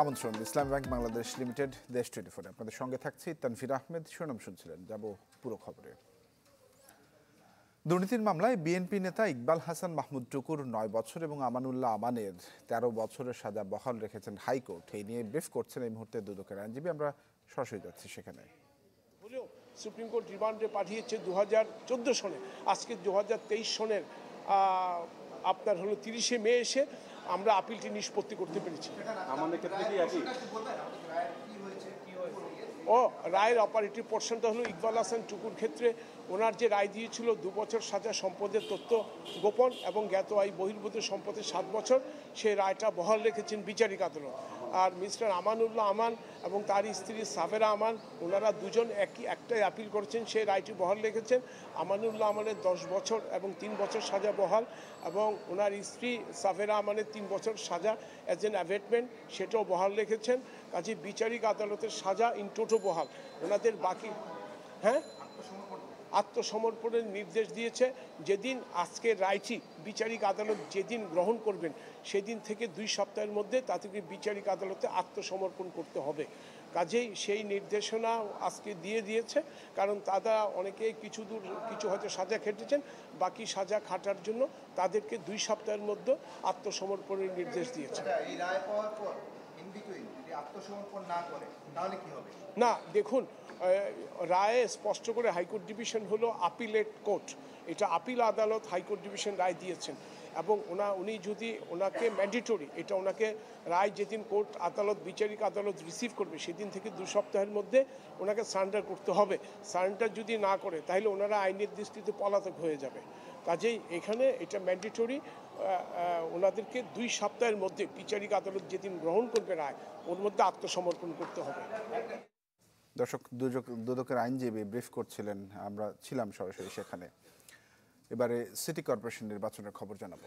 আমন্ত্রণ, Islam bank Bangladesh limited, Desh twenty ফোরে আপনাদের সঙ্গে থাকছি তানফির আহমেদ শিরোনাম শুনছিলেন। যাব পুরো খবরে। দুর্নীতির মামলায় বিএনপি নেতা ইকবাল হাসান মাহমুদ টুকুর নয় বছর এবং আমানুল্লাহ আমানের তেরো বছরের সাজা বহাল রেখেছেন হাইকোর্ট। এই নিয়ে ব্রিফ করছেন এই মুহূর্তে দুদকের আইনজীবী। আমরা সরাসরি যাচ্ছি সেখানে। সুপ্রিম কোর্ট রিমান্ডে পাঠিয়েছে দু হাজার চোদ্দ সনে। আজকে দু হাজার তেইশ সনের আপনার হলো তিরিশে মে এসে আমরা আপিলটি নিষ্পত্তি করতে পেরেছি। ও রায়ের অপারেটিভ পোর্শনটা হলো ইকবাল হাসান টুকুর ক্ষেত্রে ওনার যে রায় দিয়েছিল দু বছর সাজা সম্পদের তথ্য গোপন এবং জ্ঞাত আয় বহির্ভূত সম্পদের সাত বছর সেই রায়টা বহাল রেখেছেন বিচারিক আদালত। আর মিস্টার আমানুল্লাহ আমান এবং তার স্ত্রী সাফেরা আমান, ওনারা দুজন একই, একটাই আপিল করেছেন, সেই রায়টি বহাল রেখেছেন। আমানুল্লাহ আমানের দশ বছর এবং তিন বছর সাজা বহাল এবং ওনার স্ত্রী সাফেরা আমানের তিন বছর সাজা অ্যাজ এন অ্যাভেটমেন্ট সেটাও বহাল রেখেছেন। কাজে বিচারিক আদালতের সাজা ইন টোটো বহাল। ওনাদের বাকি হ্যাঁ? আত্মসমর্পণের নির্দেশ দিয়েছে। যেদিন আজকের রায়টি বিচারিক আদালত যেদিন গ্রহণ করবেন সেদিন থেকে দুই সপ্তাহের মধ্যে তাদেরকে বিচারিক আদালতে আত্মসমর্পণ করতে হবে। কাজেই সেই নির্দেশনা আজকে দিয়ে দিয়েছে। কারণ তারা অনেকে কিছু দূর কিছু হয়তো সাজা খেটেছেন বাকি সাজা খাটার জন্য তাদেরকে দুই সপ্তাহের মধ্যে আত্মসমর্পণের নির্দেশ দিয়েছে। আচ্ছা, এই রায় পাওয়ার পর যদি আত্মসমর্পণ না করে তাহলে কি হবে? না দেখুন রায়ে স্পষ্ট করে হাইকোর্ট ডিভিশন হলো আপিলেট কোর্ট। এটা আপিল আদালত হাইকোর্ট ডিভিশন রায় দিয়েছেন। এবং ওনা, উনি যদি ওনাকে ম্যান্ডেটরি এটা ওনাকে রায় যেদিন কোর্ট আদালত, বিচারিক আদালত রিসিভ করবে, সেদিন থেকে দু সপ্তাহের মধ্যে ওনাকে সারেন্ডার করতে হবে। সারেন্ডার যদি না করে, তাহলে ওনারা আইনের দৃষ্টিতে পলাতক হয়ে যাবে। কাজেই এখানে এটা ম্যান্ডেটরি ওনাদেরকে দুই সপ্তাহের মধ্যে বিচারিক আদালত যেদিন গ্রহণ করবে রায়, ওর মধ্যে আত্মসমর্পণ করতে হবে। দর্শক দুদক দুদকের আইনজীবী ব্রিফ করছিলেন, আমরা ছিলাম সরাসরি সেখানে। এবারে সিটি কর্পোরেশন নির্বাচনের খবর জানাব।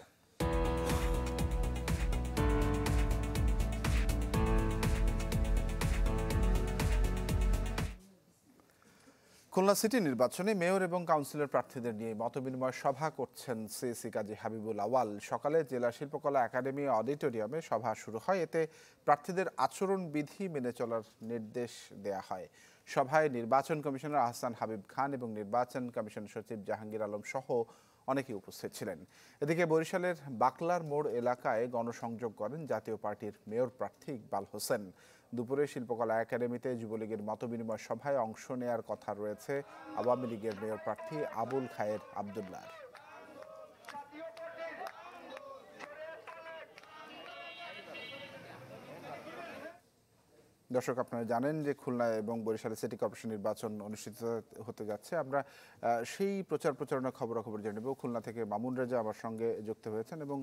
খুলনা সিটি নির্বাচনে মেয়র এবং কাউন্সিলর প্রার্থীদের নিয়ে মতবিনিময় সভা করছেন সিএসি কাজী হাবিবুল আওয়াল। সকালে জেলা শিল্পকলা একাডেমি অডিটোরিয়ামে সভা শুরু হয়। এতে প্রার্থীদের আচরণ বিধি মেনে চলার নির্দেশ দেয়া হয়। সভায় নির্বাচন কমিশনার আহসান হাবিব খান এবং নির্বাচন কমিশন সচিব জাহাঙ্গীর আলম সহ অনেকেই উপস্থিত ছিলেন। এদিকে বরিশালের বাকলার মোড় এলাকায় গণসংযোগ করেন জাতীয় পার্টির মেয়র প্রার্থী ইকবাল হোসেন। দুপুরে শিল্পকলা একাডেমিতে যুবলীগের মতবিনিময় সভায় অংশ নেয়ার কথা রয়েছে আওয়ামী লীগের মেয়র প্রার্থী আবুল খায়ের আবদুল্লাহ দর্শক, আপনারা জানেন যে খুলনা এবং বরিশালে সিটি কর্পোরেশন নির্বাচন অনুষ্ঠিত হতে যাচ্ছে। আমরা সেই প্রচার প্রচারণা খবরাখবর জেনে নেব। খুলনা থেকে মামুন রাজা আমার সঙ্গে যুক্ত হয়েছেন এবং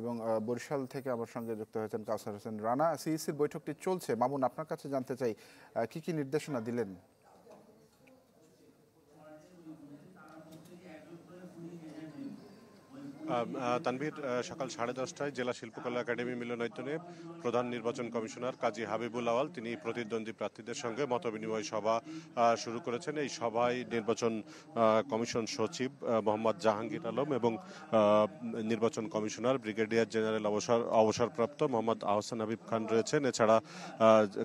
এবং বরিশাল থেকে আমার সঙ্গে যুক্ত হয়েছেন কাউসার হোসেন রানা। সিইসির বৈঠকটি চলছে। মামুন, আপনার কাছে জানতে চাই কি কি নির্দেশনা দিলেন? তানভীর সকাল সাড়ে দশটায় জেলা শিল্পকলা একাডেমি মিলনায়তনে প্রধান নির্বাচন কমিশনার কাজী হাবিবুল আওয়াল, তিনি প্রতিদ্বন্দ্বী প্রার্থীদের সঙ্গে মতবিনিময় সভা শুরু করেছেন। এই সভায় নির্বাচন কমিশন সচিব মোহাম্মদ জাহাঙ্গীর আলম এবং নির্বাচন কমিশনার ব্রিগেডিয়ার জেনারেল অবসর, অবসরপ্রাপ্ত মোহাম্মদ আহসান হাবিব খান রয়েছেন। এছাড়া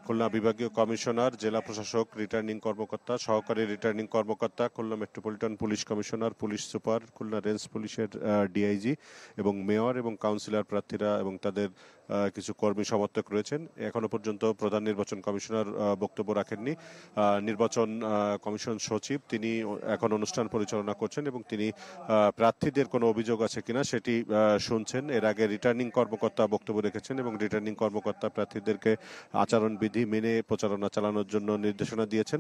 খুলনা বিভাগীয় কমিশনার, জেলা প্রশাসক, রিটার্নিং কর্মকর্তা, সহকারী রিটার্নিং কর্মকর্তা, Khulna metropolitan police commissioner, police super, Khulna range পুলিশের ডিআইজি এবং মেয়র এবং কাউন্সিলর প্রার্থীরা এবং তাদের কিছু কর্মী সমর্থক রয়েছেন। এখনও পর্যন্ত প্রধান নির্বাচন কমিশনার বক্তব্য রাখেননি। নির্বাচন কমিশন সচিব তিনি এখন অনুষ্ঠান পরিচালনা করছেন এবং তিনি প্রার্থীদের কোনো অভিযোগ আছে কিনা সেটি শুনছেন। এর আগে রিটার্নিং কর্মকর্তা বক্তব্য রেখেছেন এবং রিটার্নিং কর্মকর্তা প্রার্থীদেরকে আচরণবিধি মেনে প্রচারণা চালানোর জন্য নির্দেশনা দিয়েছেন।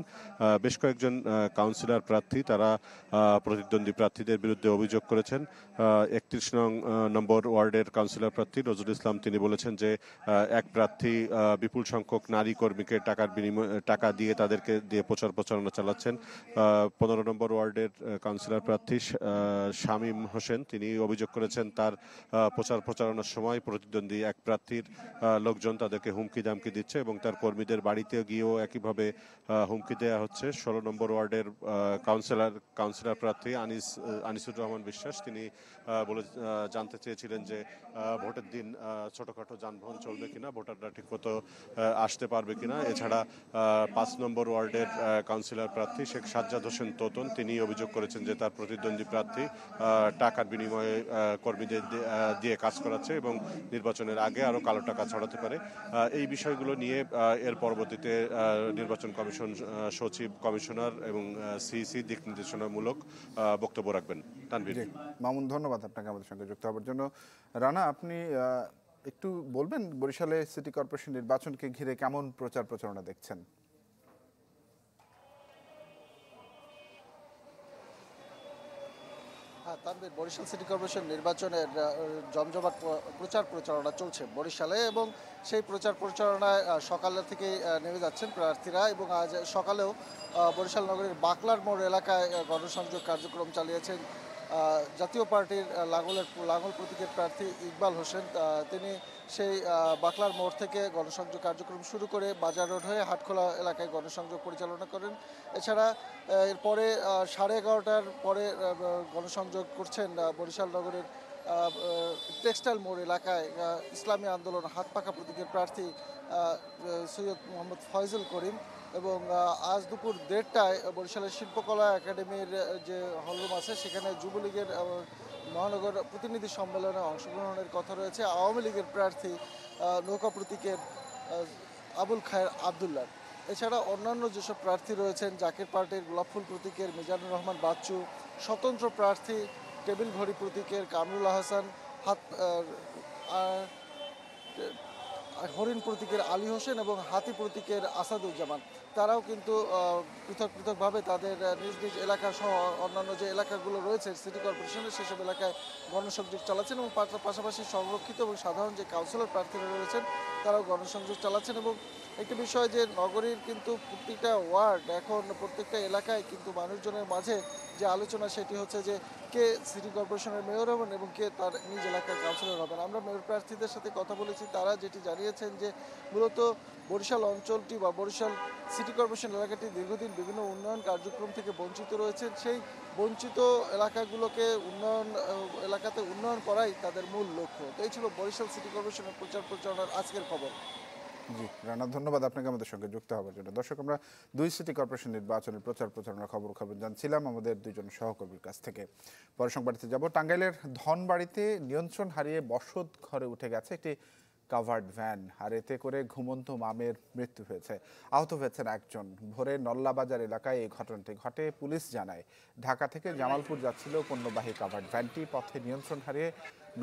বেশ কয়েকজন কাউন্সিলর প্রার্থী তারা প্রতিদ্বন্দ্বী প্রার্থীদের বিরুদ্ধে অভিযোগ করেছেন। একত্রিশ নং নম্বর ওয়ার্ডের কাউন্সিলর প্রার্থী নজরুল ইসলাম, তিনি বলেছেন যে এক প্রার্থী বিপুল সংখ্যক নারী কর্মীকে টাকার বিনিময়, টাকা দিয়ে তাদেরকে দিয়ে প্রচার প্রচারণা চালাচ্ছেন। পনেরো নম্বর ওয়ার্ডের কাউন্সিলর প্রার্থী শামীম হোসেন, তিনি অভিযোগ করেছেন তার প্রচার প্রচারণার সময় প্রতিদ্বন্দ্বী এক প্রার্থীর লোকজন তাদেরকে হুমকি দামকি দিচ্ছে এবং তার কর্মীদের বাড়িতে গিয়েও একইভাবে হুমকি দেওয়া হচ্ছে। ষোলো নম্বর ওয়ার্ডের কাউন্সিলর কাউন্সিলর প্রার্থী আনিস, আনিসুর রহমান বিশ্বাস, তিনি বলে জানতে চেয়েছিলেন যে ভোটের দিন ছোটখাটো যানবাহন চলবে কিনা, ভোটাররা ঠিকমতো আসতে পারবে কিনা। এছাড়া পাঁচ নম্বর ওয়ার্ডের কাউন্সিলর প্রার্থী শেখ সাজ্জাদ হোসেন তোতন তিনি অভিযোগ করেছেন যে তার প্রতিদ্বন্দ্বী প্রার্থী টাকার বিনিময়ে কর্মীদের দিয়ে কাজ করাচ্ছে এবং নির্বাচনের আগে আরও কালো টাকা ছড়াতে পারে। এই বিষয়গুলো নিয়ে এর পরবর্তীতে নির্বাচন কমিশন সচিব, কমিশনার এবং সিইসি দিক নির্দেশনামূলক বক্তব্য রাখবেন। তানভীর। মামুন, ধন্যবাদ আপনাকে। আমাদের সঙ্গে যুক্ত হওয়ার জন্য। রানা, আপনি একটু বলবেন বরিশালে সিটি কর্পোরেশন নির্বাচনকে ঘিরে কেমন প্রচার প্রচারণা দেখছেন? হ্যাঁ তানভীর বরিশাল সিটি কর্পোরেশন নির্বাচনের জমজমাট প্রচার প্রচারণা চলছে বরিশালে এবং সেই প্রচার প্রচারণায় সকালে থেকেই নেমে যাচ্ছেন প্রার্থীরা এবং আজ সকালেও বরিশাল নগরীর বাকলার মোড় এলাকায় গণসংযোগ কার্যক্রম চালিয়েছেন জাতীয় পার্টির লাঙ্গলের লাঙ্গল প্রতীকের প্রার্থী ইকবাল হোসেন তিনি সেই বাকলার মোড় থেকে গণসংযোগ কার্যক্রম শুরু করে বাজার রোড হয়ে হাটখোলা এলাকায় গণসংযোগ পরিচালনা করেন। এছাড়া এরপরে সাড়ে এগারোটার পরে গণসংযোগ করছেন বরিশাল নগরের টেক্সটাইল মোড় এলাকায় ইসলামী আন্দোলন হাত পাকা প্রতীকের প্রার্থী সৈয়দ মোহাম্মদ ফয়জুল করিম। এবং আজ দুপুর দেড়টায় বরিশালের শিল্পকলা একাডেমির যে হলরুম আছে, সেখানে যুবলীগের মহানগর প্রতিনিধি সম্মেলনে অংশগ্রহণের কথা রয়েছে। আওয়ামী লীগের প্রার্থী নৌকা প্রতীকের আবুল খায়ের আবদুল্লাহ। এছাড়া অন্যান্য যেসব প্রার্থী রয়েছেন, জাকির পার্টির গোলাপফুল প্রতীকের মিজানুর রহমান বাচ্চু, স্বতন্ত্র প্রার্থী টেবিল ঘড়ি প্রতীকের কামরুল হাসান, হাত হরিণ প্রতীকের আলী হোসেন এবং হাতি প্রতীকের আসাদুজ্জামান। তারাও কিন্তু পৃথক পৃথকভাবে তাদের নিজ নিজ এলাকা সহ অন্যান্য যে এলাকাগুলো রয়েছে সিটি কর্পোরেশনের সেসব এলাকায় গণসংযোগ চালাচ্ছেন এবং পাশাপাশি সংরক্ষিত এবং সাধারণ যে কাউন্সিলর প্রার্থীরা রয়েছেন, তারাও গণসংযোগ চালাচ্ছেন এবং একটি বিষয় যে নগরীর কিন্তু প্রত্যেকটা ওয়ার্ড এখন প্রত্যেকটা এলাকায় কিন্তু মানুষজনের মাঝে যে আলোচনা, সেটি হচ্ছে যে কে সিটি কর্পোরেশনের মেয়র হবেন এবং কে তার নিজ এলাকার কাউন্সিলর হবেন। আমরা মেয়র প্রার্থীদের সাথে কথা বলেছি, তারা যেটি জানিয়েছেন যে মূলত বরিশাল অঞ্চলটি বা বরিশাল সিটি কর্পোরেশন এলাকাটি দীর্ঘদিন বিভিন্ন উন্নয়ন কার্যক্রম থেকে বঞ্চিত রয়েছেন। সেই বঞ্চিত এলাকাগুলোকে উন্নয়ন এলাকাতে উন্নয়ন করাই তাদের মূল লক্ষ্য। তো এই ছিল বরিশাল সিটি কর্পোরেশনের প্রচার প্রচারণার আজকের খবর। জি, রানা, ধন্যবাদ আপনাকে আমাদের সঙ্গে যুক্ত হওয়ার জন্য। দর্শক, আমরা দুই সিটি কর্পোরেশন নির্বাচনের প্রচার প্রচারণার খবর খবর জানছিলাম আমাদের দুজন সহকর্মীর কাছ থেকে। পরে সংবাদিতে যাব। টাঙ্গাইলের ধনবাড়িতে নিয়ন্ত্রণ হারিয়ে বসত ঘরে উঠে গেছে একটি কাভার্ড ভ্যান, আর এতে করে ঘুমন্ত মামের মৃত্যু হয়েছে। আহত হয়েছেন একজন। ভোরে নল্লাবাজার এলাকায় এই ঘটনাটি ঘটে। পুলিশ জানায়, ঢাকা থেকে জামালপুর যাচ্ছিল পণ্যবাহী কাভার্ড ভ্যানটি। পথে নিয়ন্ত্রণ হারিয়ে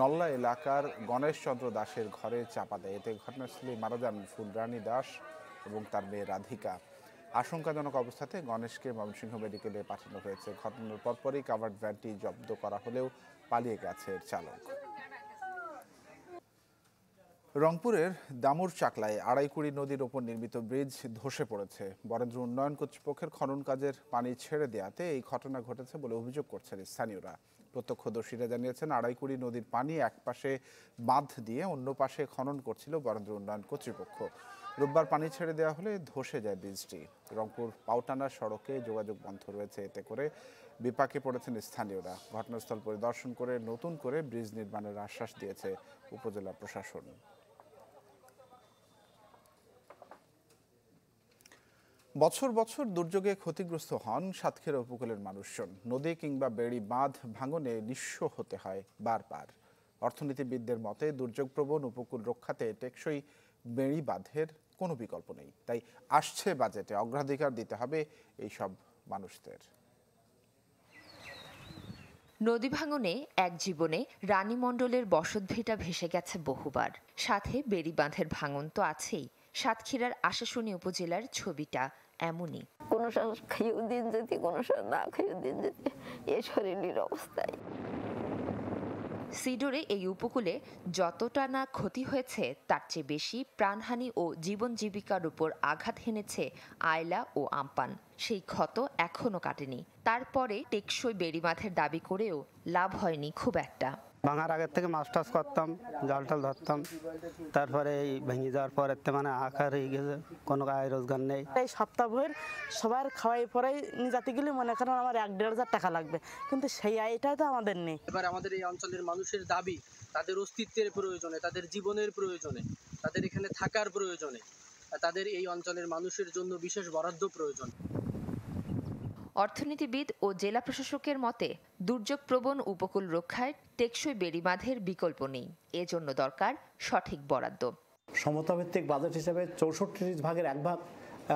নল্লা এলাকার গণেশচন্দ্র দাসের ঘরে চাপা দেয়। এতে ঘটনাস্থলে মারা যান ফুলরানী দাস এবং তার মেয়ে রাধিকা। আশঙ্কাজনক অবস্থাতে গণেশকে ময়মনসিংহ মেডিকেলে পাঠানো হয়েছে। ঘটনার পরপরই কাভার্ড ভ্যানটি জব্দ করা হলেও পালিয়ে গেছে এর চালক। রংপুরের দামুর চাকলায় আড়াইকুড়ি নদীর ওপর নির্মিত ব্রিজ ধসে পড়েছে। বরেন্দ্র উন্নয়ন কর্তৃপক্ষের খনন কাজের পানি ছেড়ে দেওয়াতে এই ঘটনা ঘটেছে বলে অভিযোগ করছেন স্থানীয়রা। প্রত্যক্ষদর্শীরা জানিয়েছেন আড়াইকুড়ি নদীর পানি এক পাশে বাঁধ দিয়ে অন্য পাশে খনন করছিল বরেন্দ্র উন্নয়ন কর্তৃপক্ষ। রোববার পানি ছেড়ে দেওয়া হলে ধসে যায় ব্রিজটি। রংপুর পাউটানা সড়কে যোগাযোগ বন্ধ রয়েছে এতে করে বিপাকে পড়েছেন স্থানীয়রা। ঘটনাস্থল পরিদর্শন করে নতুন করে ব্রিজ নির্মাণের আশ্বাস দিয়েছে উপজেলা প্রশাসন। বছর বছর দুর্যোগে ক্ষতিগ্রস্ত হন সাতক্ষীরা উপকূলের মানুষজন। নদী কিংবা বেড়ি বাঁধ ভাঙনে নিঃস্ব হতে হয় বারবার। অর্থনীতিবিদদের মতে, দুর্যোগপ্রবণ উপকূল রক্ষাতে টেকসই বেড়ি বাঁধের কোনো বিকল্প নেই। তাই আসছে বাজেটে অগ্রাধিকার দিতে হবে এই সব মানুষদের। নদী ভাঙনে এক জীবনে রানী মণ্ডলের বসতভিটা ভেসে গেছে বহুবার। সাথে বেড়িবাঁধের ভাঙন তো আছেই। সাতক্ষীরার আশাশুনি উপজেলার ছবিটা এমনই। কোনো সময় খেয়েও দিন যেতে কোনো সময় না খেয়েও দিন যেতে এ শরীরের অবস্থায় সিডোরে এই উপকূলে যতটা না ক্ষতি হয়েছে তার চেয়ে বেশি প্রাণহানি ও জীবন জীবিকার উপর আঘাত হেনেছে আয়লা ও আমপান। সেই ক্ষত এখনও কাটেনি। তারপরে টেকসই বেড়িমাথের দাবি করেও লাভ হয়নি খুব একটা। ভাঙার আগের থেকে মাছ টাছ করতাম জাল টাল ধরতাম। তারপরে এই ভেঙে যাওয়ার পরে মানে আকার হয়ে গেছে কোনো আয় রোজগার নেই। এই সপ্তাহ ভোর সবার খাওয়াই পরেই নিয়ে যেতে গেলে মনে করেন আমার এক দেড় হাজার টাকা লাগবে কিন্তু সেই আয়টাই তো আমাদের নেই। এবার আমাদের এই অঞ্চলের মানুষের দাবি তাদের অস্তিত্বের প্রয়োজনে তাদের জীবনের প্রয়োজনে তাদের এখানে থাকার প্রয়োজনে তাদের এই অঞ্চলের মানুষের জন্য বিশেষ বরাদ্দ প্রয়োজন। অর্থনীতিবিদ ও জেলা প্রশাসকের মতে দুর্যোগ প্রবণ উপকূল রক্ষায় টেকসই বেড়ি বাঁধের বিকল্প নেই। এজন্য দরকার সঠিক বরাদ্দ। সমতাভিত্তিক বাজেট হিসেবে চৌষট্টি ভাগের এক ভাগ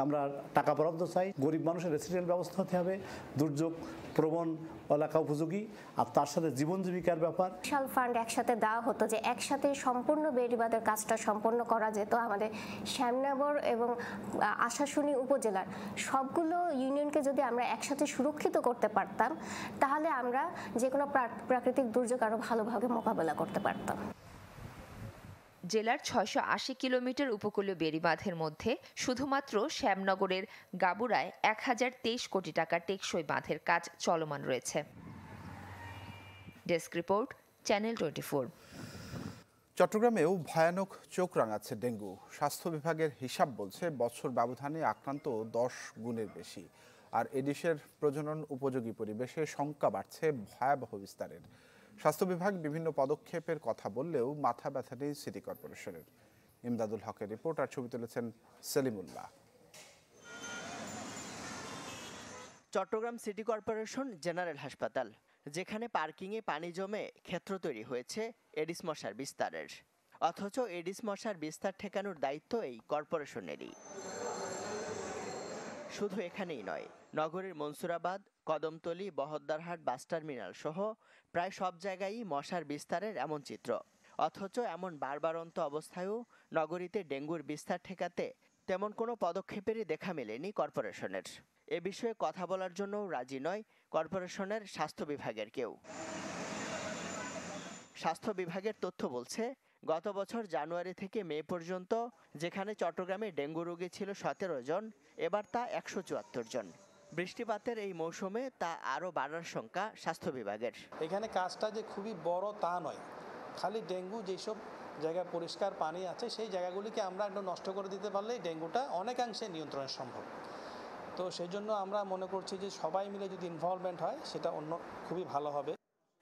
আমরা টাকা বরাদ্দ চাই। গরিব মানুষের রেসিডেন্ট ব্যবস্থা হতে হবে। দুর্যোগ প্রবণ এলাকা উপযোগী আর তার সাথে জীবন জীবিকার ব্যাপার। বিশাল ফান্ড একসাথে দেওয়া হতো যে একসাথে সম্পূর্ণ বেড়িবাঁধের কাজটা সম্পন্ন করা যেত আমাদের শ্যামনগর এবং আশাশুনি উপজেলার। সবগুলো ইউনিয়নকে যদি আমরা একসাথে সুরক্ষিত করতে পারতাম, তাহলে আমরা যে কোনো প্রাকৃতিক দুর্যোগ আরও ভালোভাবে মোকাবেলা করতে পারতাম। জেলার ছয়শো আশি কিলোমিটার উপকূলীয় বেড়িবাঁধের মধ্যে শুধুমাত্র শ্যামনগরের গাবুরায় এক হাজার তেইশ কোটি টাকার টেকসই বাঁধের কাজ চলমান রয়েছে। Desk report, channel twenty four. চট্টগ্রামেও ভয়ানক চোখ রাঙাচ্ছে ডেঙ্গু। স্বাস্থ্য বিভাগের হিসাব বলছে বছর ব্যবধানে আক্রান্ত দশ গুণের বেশি। আর এডিসের প্রজনন উপযোগী পরিবেশে শঙ্কা বাড়ছে ভয়াবহ বিস্তারের। স্বাস্থ্য বিভাগ বিভিন্ন পদক্ষেপের কথা বললেও মাথা ব্যথা নেই সিটি কর্পোরেশনের। ইমদাদুল হকের রিপোর্ট আর ছবি তুলেছেন Selimullah. Chattogram city corporation general হাসপাতাল, যেখানে পার্কিংয়ে পানি জমে ক্ষেত্র তৈরি হয়েছে এডিস মশার বিস্তারের। অথচ এডিস মশার বিস্তার ঠেকানোর দায়িত্ব এই কর্পোরেশনেরই। শুধু এখানেই নয়, নগরের মনসুরাবাদ কদমতলি, বহদ্দারহাট, বাস টার্মিনাল সহ প্রায় সব জায়গায়ই মশার বিস্তারের এমন চিত্র। অথচ এমন বারবারন্ত অবস্থায়ও নগরীতে ডেঙ্গুর বিস্তার ঠেকাতে তেমন কোনো পদক্ষেপেরই দেখা মেলেনি কর্পোরেশনের। এ বিষয়ে কথা বলার জন্য রাজি নয় কর্পোরেশনের স্বাস্থ্য বিভাগের কেউ। স্বাস্থ্য বিভাগের তথ্য বলছে, গত বছর জানুয়ারি থেকে মে পর্যন্ত যেখানে চট্টগ্রামে ডেঙ্গু রোগী ছিল সতেরো জন, এবার তা একশো চুয়াত্তর জন। বৃষ্টিপাতের এই মৌসুমে তা আরও বাড়ার শঙ্কা স্বাস্থ্য বিভাগের। এখানে কাজটা যে খুবই বড় তা নয়। খালি ডেঙ্গু যেসব জায়গায় পরিষ্কার পানি আছে সেই জায়গাগুলিকে আমরা একটু নষ্ট করে দিতে পারলেই ডেঙ্গুটা অনেকাংশে নিয়ন্ত্রণ সম্ভব। তো সেই জন্য আমরা মনে করছি যে সবাই মিলে যদি ইনভলভমেন্ট হয় সেটা অন্য খুবই ভালো হবে।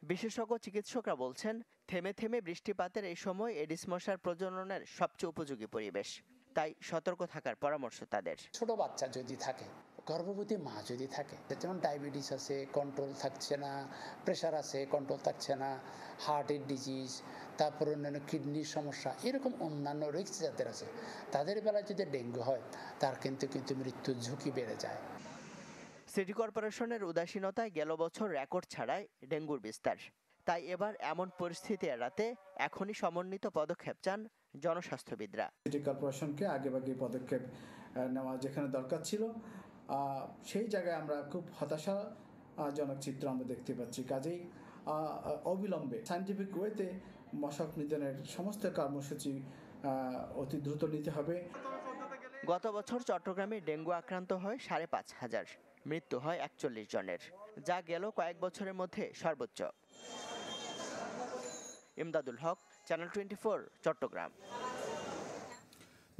বিশেষজ্ঞ চিকিৎসকরা বলছেন থেমে থেমে বৃষ্টিপাতের এই সময় এডিস মশার প্রজননের সবচেয়ে উপযোগী পরিবেশ। তাই সতর্ক থাকার পরামর্শ তাদের। ছোট বাচ্চা যদি থাকে গর্ভবতী মা যদি থাকে যেমন ডায়াবেটিস আছে কন্ট্রোল থাকছে না প্রেশার আছে কন্ট্রোল থাকছে না হার্টের ডিজিজ তারপর অন্যান্য কিডনির সমস্যা এরকম অন্যান্য রিক্স যাদের আছে তাদের বেলায় যদি ডেঙ্গু হয় তার কিন্তু কিন্তু মৃত্যুর ঝুঁকি বেড়ে যায়। সিটি কর্পোরেশনের উদাসীনতায় গেল বছর রেকর্ড ছাড়ায় ডেঙ্গুর বিস্তার। তাই এবার এমন পরিস্থিতি এড়াতে এখনই সমন্বিত পদক্ষেপ চান জনস্বাস্থ্যবিদরা। সিটি কর্পোরেশনকে আগেভাগে পদক্ষেপ নেওয়া যেখানে দরকার ছিল সেই জায়গায় আমরা খুব হতাশাজনক চিত্র আমরা দেখতে পাচ্ছি। কাজেই অবিলম্বে সাইন্টিফিক ওয়েতে মশক নিধনের সমস্ত কর্মসূচি অতি দ্রুত নিতে হবে। গত বছর চট্টগ্রামে ডেঙ্গু আক্রান্ত হয় সাড়ে পাঁচ হাজার, মৃত্যু হয় একচল্লিশ জনের, যা গেল কয়েক বছরের মধ্যে সর্বোচ্চ। Imdadul Haque channel twenty Chattogram.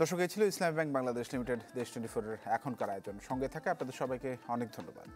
দর্শক, এই ছিল Islami bank Bangladesh limited, Desh twenty ফোরের এখনকার আয়োজন। সঙ্গে থাকে আপনাদের সবাইকে অনেক ধন্যবাদ।